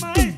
my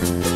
Bye.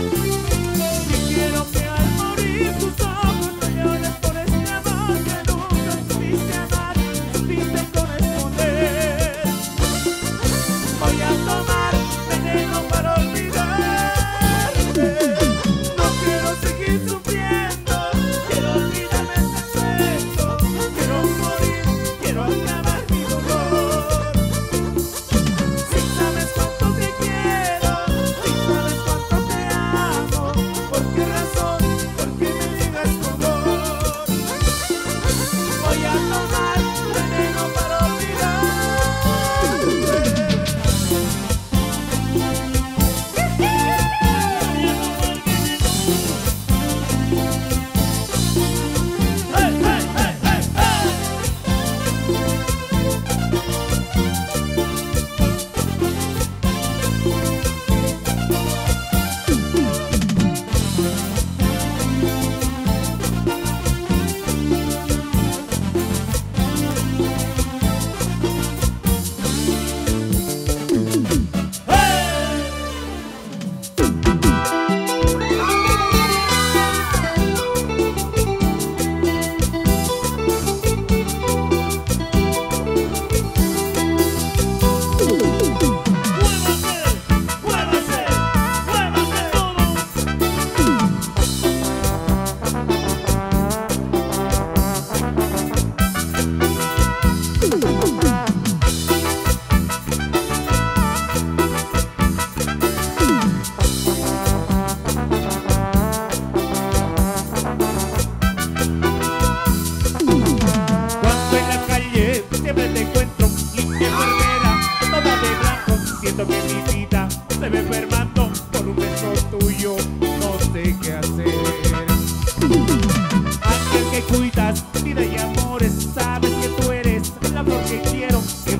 se ve enfermando por un beso tuyo, no sé qué hacer. Ángel que cuidas, vida y amores, sabes que tú eres la flor que quiero, que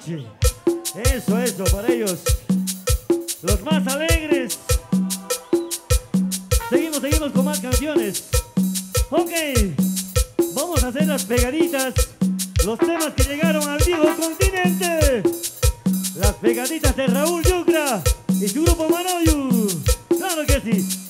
noche. Eso, eso, para ellos. Los más alegres. Seguimos, seguimos con más canciones. Ok, vamos a hacer las pegaditas. Los temas que llegaron al vivo continente. Las pegaditas de Raúl Yucra y su grupo Manoyu. Claro que sí.